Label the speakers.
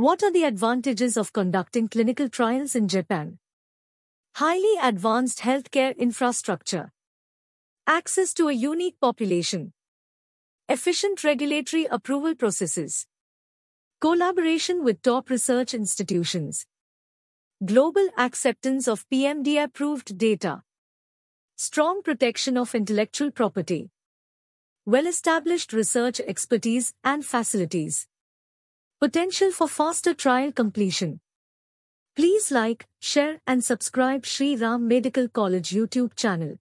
Speaker 1: What are the advantages of conducting clinical trials in Japan? Highly advanced healthcare infrastructure. Access to a unique population. Efficient regulatory approval processes. Collaboration with top research institutions. Global acceptance of PMDA approved data. Strong protection of intellectual property. Well established research expertise and facilities. Potential for faster trial completion. Please like, share and subscribe Shri Ram Medical College YouTube channel.